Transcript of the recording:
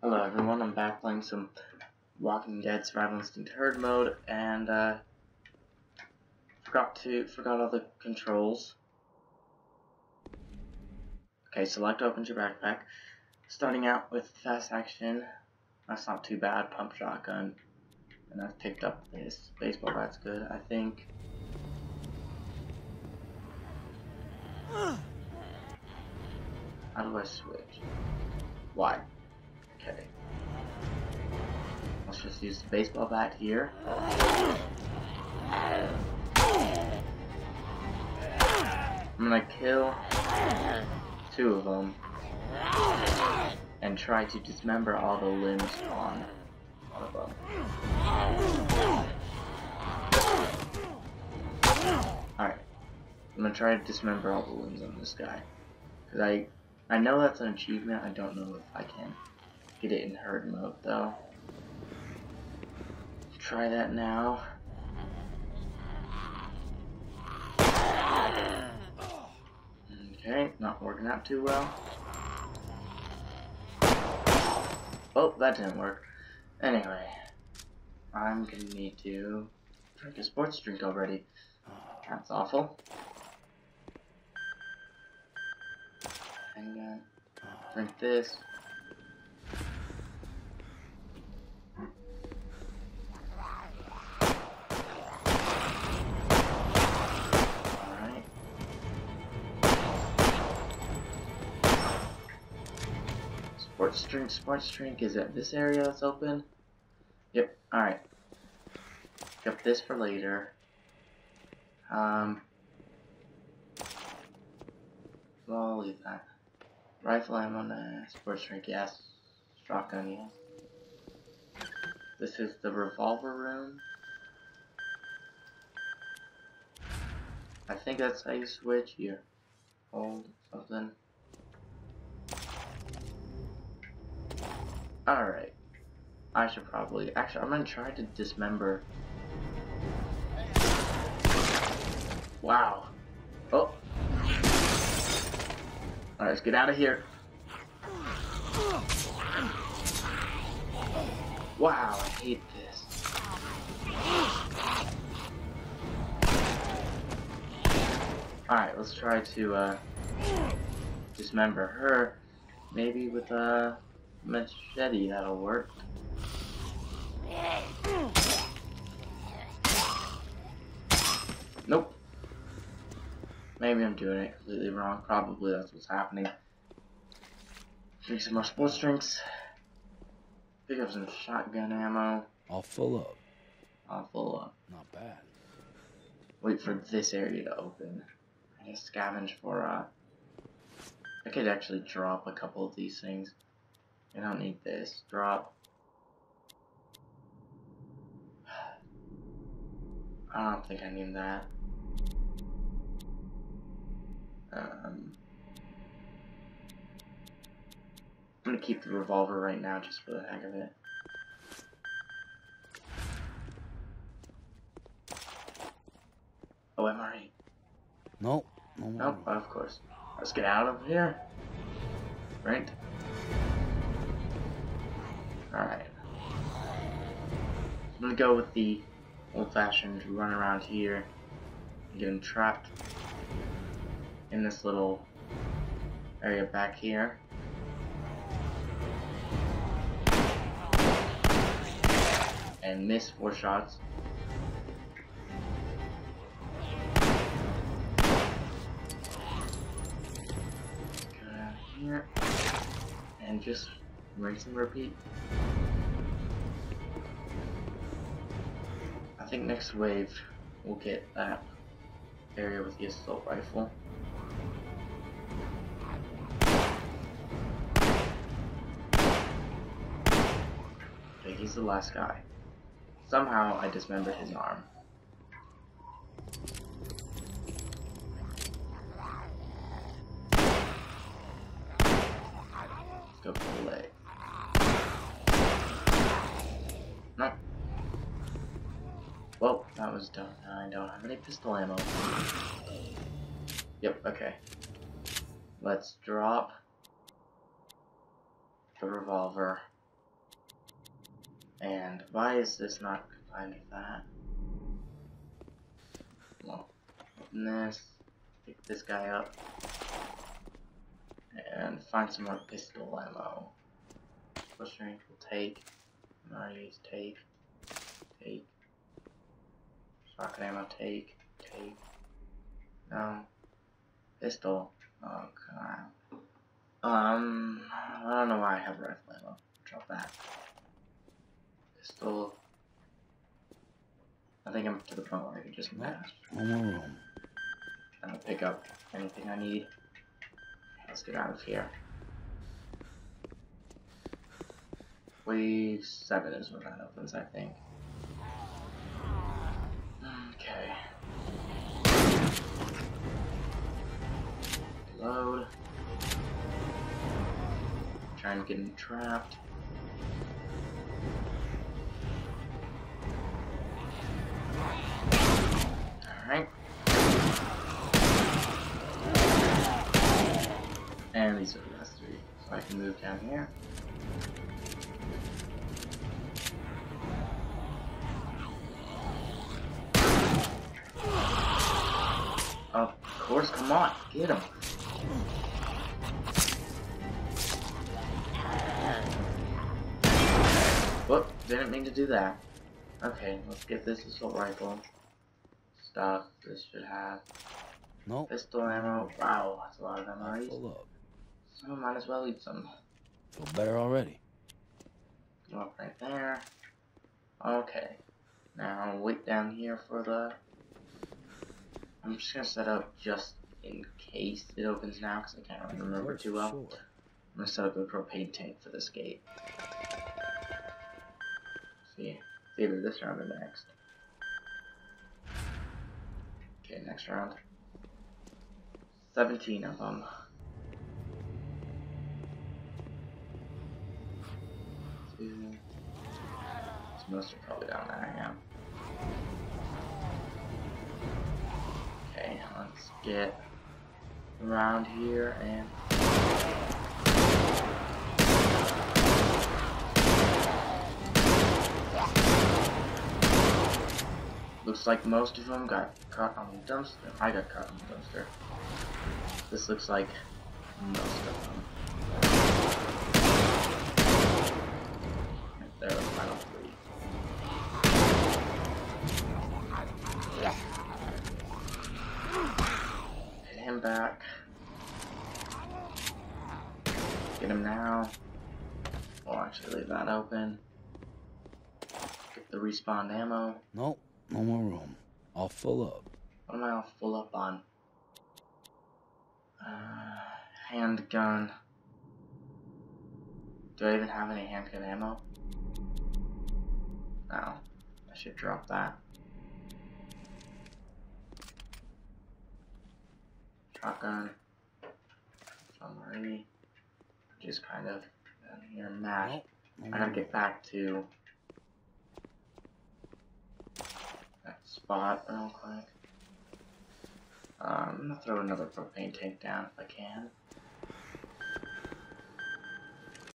Hello everyone, I'm back playing some Walking Dead Survival Instinct Herd mode, and uh, forgot to forgot all the controls. Okay, select opens your backpack. Starting out with fast action, that's not too bad. Pump shotgun, and I've picked up this baseball bat's good. I think. How do I switch? Why? Okay. Let's just use the baseball bat here. I'm gonna kill two of them and try to dismember all the limbs on one of them. Alright. I'm gonna try to dismember all the limbs on this guy. Cause I I know that's an achievement, I don't know if I can get it in herd mode though. Try that now. Okay, not working out too well. Oh, that didn't work. Anyway, I'm gonna need to drink a sports drink already. That's awful. Uh, drink this. Sports drink, sports drink is at this area that's open. Yep, alright. Kept this for later. Um, well, I'll leave that. Rifle ammo, nah. Sports drink, yes. Shotgun, yes. This is the revolver room. I think that's how you switch here. Hold something. Alright. I should probably... Actually, I'm gonna try to dismember... Wow. Oh. Alright, let's get out of here. Wow, I hate this. Alright, let's try to uh, dismember her. Maybe with a machete that'll work. Nope. Maybe I'm doing it completely wrong. Probably that's what's happening. Drink some more sports drinks. Pick up some shotgun ammo. All full up. I'll full up. Not bad. Wait for this area to open. I guess scavenge for, uh... I could actually drop a couple of these things. I don't need this. Drop. I don't think I need that. Um, I'm gonna keep the revolver right now just for the heck of it. Oh, MRE. Nope. No. Nope, of course. Let's get out of here. Right? Alright. I'm gonna go with the old-fashioned run around here and get him trapped in this little area back here. And miss four shots. Here. And just rinse and repeat. I think next wave we'll get that area with the assault rifle. Okay, he's the last guy. Somehow I dismembered his arm. Let's go for the leg. No. Well, that was done. I don't have any pistol ammo. Yep, okay. Let's drop the revolver And why is this not combined with that? Well, open this, pick this guy up, and find some more pistol ammo. Push strength will take. MREs take. Take. Shotgun ammo take. Take. No. Pistol. Oh crap. Um, I don't know why I have rifle ammo. Drop that. Pistol. I think I'm to the point where I can just No. mash. No more room. And I'll pick up anything I need. Let's get out of here. Wave 7 is when that opens, I think. Okay. Load. Trying to get him trapped. Alright. And these are the last three. So I can move down here. Course, come on, get him. Whoop, didn't mean to do that. Okay, let's get this assault rifle. Stuff this should have. Nope. Pistol ammo. Wow, that's a lot of MREs. fill up. So might as well eat some. Feel better already. Go up right there. Okay. Now wait down here for the. I'm just gonna set up just in case it opens now because I can't really remember too well. Sure. I'm gonna set up a propane tank for this gate. See, it's either this round or next. Okay, next round. 17 of them. Two. Most are probably down there, yeah. Let's get around here and Looks like most of them got caught on the dumpster. I got caught on the dumpster. This looks like most of them. Him back. Get him now. We'll actually leave that open. Get the respawn ammo. Nope. No more room. I'll fill up. What am I all full up on? Uh, handgun. Do I even have any handgun ammo? No. I should drop that. Shotgun. Summary. Just kind of down here. Mash. Nope. I gotta get back to that spot real quick. Um, I'm gonna throw another propane tank down if I can.